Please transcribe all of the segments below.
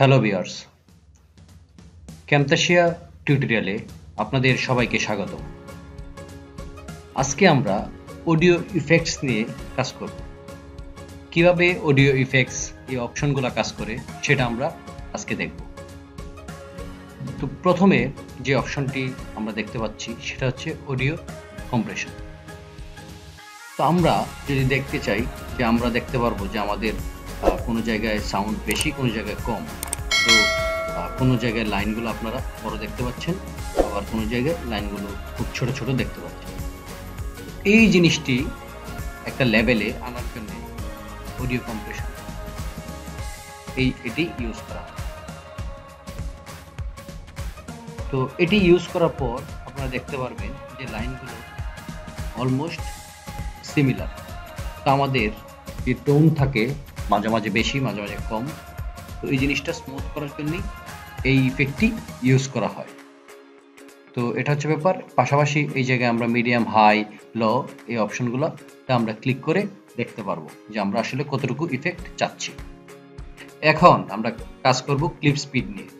Hello বিয়ার্স ক্যাম্পতাশিয়া টিউটোরিয়ালে আপনাদের সবাইকে স্বাগত। আজকে আমরা অডিও ইফেক্টস নিয়ে কাজ করব। কীভাবে অডিও ইফেক্টস এই অপশনগুলো কাজ করে সেটা আমরা আজকে দেখব। তো প্রথমে যে অপশনটি আমরা দেখতে পাচ্ছি সেটা হচ্ছে অডিও কম্প্রেশন। তো আমরা যদি দেখতে চাই যে আমরা দেখতে পারব যে আমাদের কোনো জায়গায় সাউন্ড বেশি, কোনো জায়গায় কম কোনো জায়গায় লাইনগুলো আপনারা বড় দেখতে পাচ্ছেন, আবার কোনো জায়গায় লাইনগুলো খুব ছোট ছোট দেখতে পাচ্ছেন। এই জিনিসটি একটা লেভেলে আনার জন্য অডিও কম্প্রেশন এই এটি ইউজ করা তো এটি ইউজ করার পর আপনারা দেখতে পারবেন যে লাইনগুলো অলমোস্ট সিমিলার তো আমাদের যে টোন থাকে, মাঝে মাঝে বেশি, মাঝে মাঝে কম। তো এই জিনিসটা স্মুথ করার জন্যই এই ইফেক্টটি ইউজ করা হয়। তো এটা হচ্ছে ব্যাপার। পাশাপাশি এই জায়গায় আমরা মিডিয়াম হাই লো এই অপশনগুলো আমরা ক্লিক করে দেখতে পারব যে আমরা আসলে কতটুকু ইফেক্ট চাচ্ছি। এখন আমরা কাজ করব ক্লিপ স্পিড নিয়ে।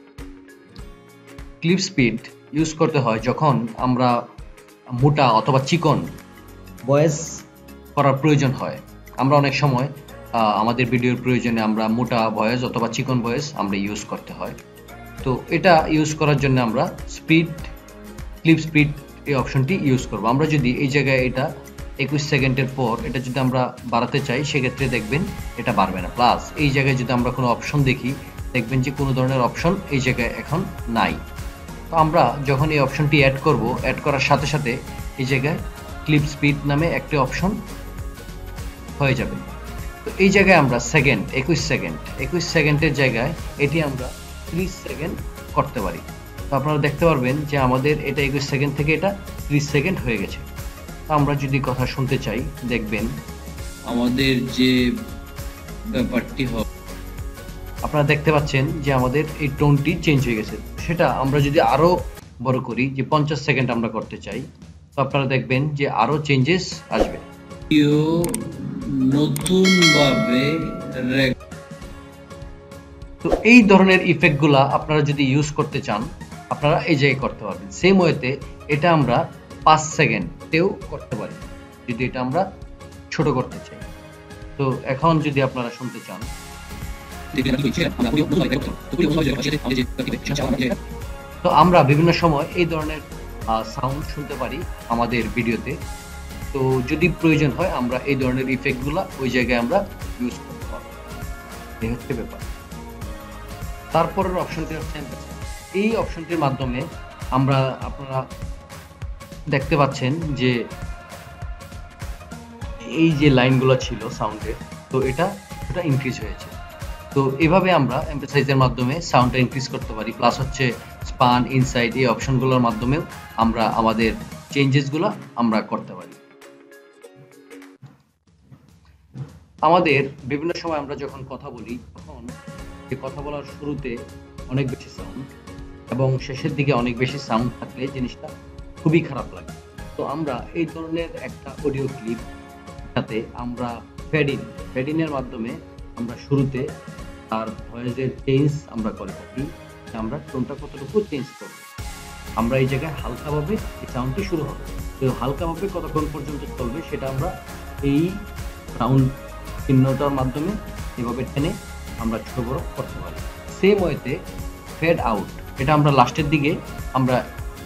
ক্লিপ স্পিড ইউজ করতে হয় যখন আমরা মোটা অথবা চিকন ভয়েস করার প্রয়োজন হয়। আমরা অনেক সময় আমাদের ভিডিওর প্রয়োজনে আমরা মোটা ভয়েস অথবা চিকন ভয়েস আমরা ইউজ করতে হয়। তো এটা ইউজ করার জন্য আমরা স্পিড ক্লিপ স্পিড এই অপশনটি ইউজ করব। আমরা যদি এই জায়গায় এটা একুশ সেকেন্ডের পর এটা যদি আমরা বাড়াতে চাই, সেক্ষেত্রে দেখবেন এটা বাড়বে না। প্লাস এই জায়গায় যদি আমরা কোনো অপশন দেখি, দেখবেন যে কোনো ধরনের অপশন এই জায়গায় এখন নাই। তো আমরা যখন এই অপশনটি অ্যাড করব অ্যাড করার সাথে সাথে এই জায়গায় ক্লিপ স্পিড নামে একটি অপশন হয়ে যাবে। তো এই জায়গায় আমরা সেকেন্ড একুশ সেকেন্ড একুশ সেকেন্ডের জায়গায় এটি আমরা ত্রিশ সেকেন্ড করতে পারি। তো আপনারা দেখতে পারবেন যে আমাদের এটা একুশ সেকেন্ড থেকে এটা ত্রিশ সেকেন্ড হয়ে গেছে। তো আমরা যদি কথা শুনতে চাই দেখবেন আমাদের যে ব্যাপারটি হবে আপনারা দেখতে পাচ্ছেন যে আমাদের এই টোনটি চেঞ্জ হয়ে গেছে। সেটা আমরা যদি আরও বড় করি যে পঞ্চাশ সেকেন্ড আমরা করতে চাই তো আপনারা দেখবেন যে আরও চেঞ্জেস আসবে। নতুনভাবে তো এই ধরনের ইফেক্টগুলা আপনারা যদি ইউজ করতে চান, আপনারা এই জায়গায় করতে পারবেন। সেম ওয়েতে এটা আমরা পাঁচ সেকেন্ডেও করতে পারি, যদি এটা আমরা ছোট করতে চাই। তো এখন যদি আপনারা শুনতে চান। তো আমরা বিভিন্ন সময় এই ধরনের সাউন্ড শুনতে পারি আমাদের ভিডিওতে। তো যদি প্রয়োজন হয়, আমরা এই ধরনের ইফেক্টগুলো ওই জায়গায় আমরা ইউজ করতে পারব। এই হচ্ছে ব্যাপার। তারপরের অপশনটি হচ্ছে এই অপশনটির মাধ্যমে আমরা আপনারা দেখতে পাচ্ছেন যে এই যে লাইনগুলো ছিল সাউন্ডের তো এটা এটা ইনক্রিজ হয়েছে। তো এভাবে আমরা এমপ্রেসাইজের মাধ্যমে সাউন্ডটা ইনক্রিজ করতে পারি। প্লাস হচ্ছে স্পান ইনসাইড এই অপশনগুলোর মাধ্যমেও আমরা আমাদের চেঞ্জেসগুলো আমরা করতে পারি। আমাদের বিভিন্ন সময় আমরা যখন কথা বলি, তখন যে কথা বলার শুরুতে অনেক বেশি সাউন্ড এবং শেষের দিকে অনেক বেশি সাউন্ড থাকলে জিনিসটা খুবই খারাপ লাগে। তো আমরা এই ধরনের একটা অডিও ক্লিপ সাথে আমরা ফেডিন ফেডিনের মাধ্যমে আমরা শুরুতে তার ভয়েসের চেঞ্জ আমরা করে থাকি আমরা টোনটা কতটুকু চেঞ্জ করব। আমরা এই জায়গায় হালকাভাবে এই সাউন্ডটি শুরু হবে। তো হালকাভাবে কতক্ষণ পর্যন্ত চলবে সেটা আমরা এই সাউন্ড চিহ্নটার মাধ্যমে এভাবে টেনে আমরা ছোট বড় করতে পারি সেম ওয়েতে ফেড আউট এটা আমরা লাস্টের দিকে আমরা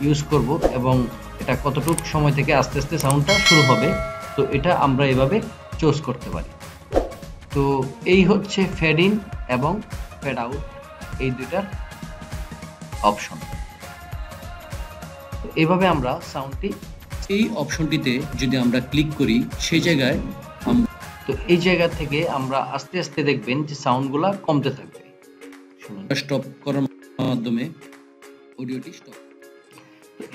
ইউজ করব এবং এটা কতটুক সময় থেকে আস্তে আস্তে সাউন্ডটা শুরু হবে, তো এটা আমরা এভাবে চুজ করতে পারি। তো এই হচ্ছে ফেড ইন এবং ফেড আউট এই দুইটার অপশন এভাবে আমরা সাউন্ডটি এই অপশনটিতে যদি আমরা ক্লিক করি, সেই জায়গায় তো এই জায়গা থেকে আমরা আস্তে আস্তে দেখবেন যে সাউন্ডগুলো কমতে থাকবে। স্টপ করার মাধ্যমে অডিওটি স্টপ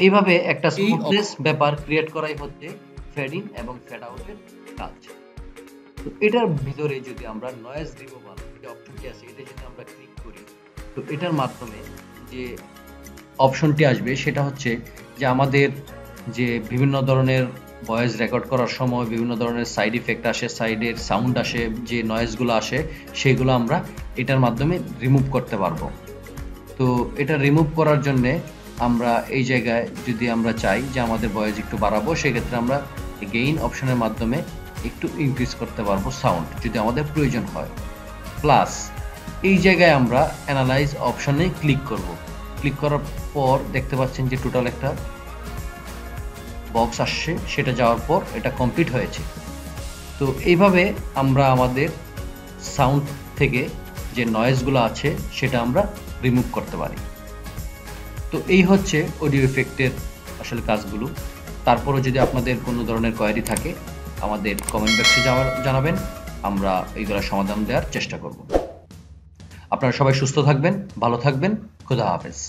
এইভাবে একটা স্মুথনেস ব্যাপার ক্রিয়েট করাই হচ্ছে ফেড ইন এবং ফেড আউটের কাজ। তো এটার ভিতরে যদি আমরা নয়েজ রিমুভাল যে অপশনটি আছে এটা যদি আমরা ক্লিক করি তো এটার মাধ্যমে যে অপশনটি আসবে সেটা হচ্ছে যে আমাদের যে বিভিন্ন ধরনের ভয়েস রেকর্ড করার সময় বিভিন্ন ধরনের সাইড ইফেক্ট আসে, সাইডের সাউন্ড আসে, যে নয়েজগুলো আসে, সেগুলো আমরা এটার মাধ্যমে রিমুভ করতে পারব। তো এটা রিমুভ করার জন্যে আমরা এই জায়গায় যদি আমরা চাই যে আমাদের বয়স একটু বাড়াবো, সেক্ষেত্রে আমরা গেইন অপশনের মাধ্যমে একটু ইনক্রিজ করতে পারব সাউন্ড যদি আমাদের প্রয়োজন হয়। প্লাস এই জায়গায় আমরা অ্যানালাইজ অপশনে ক্লিক করব। ক্লিক করার পর দেখতে পাচ্ছেন যে টোটাল একটা বক্স আসছে, সেটা যাওয়ার পর এটা কমপ্লিট হয়েছে। তো এইভাবে আমরা আমাদের সাউন্ড থেকে যে নয়েজগুলো আছে, সেটা আমরা রিমুভ করতে পারি। তো এই হচ্ছে অডিও ইফেক্টের আসলে কাজগুলো। তারপরও যদি আপনাদের কোনো ধরনের কোয়ারি থাকে, আমাদের কমেন্ট বক্সে যাওয়ার, জানাবেন। আমরা এইগুলোর সমাধান দেওয়ার চেষ্টা করব। আপনারা সবাই সুস্থ থাকবেন, ভালো থাকবেন। খুদা হাফেজ।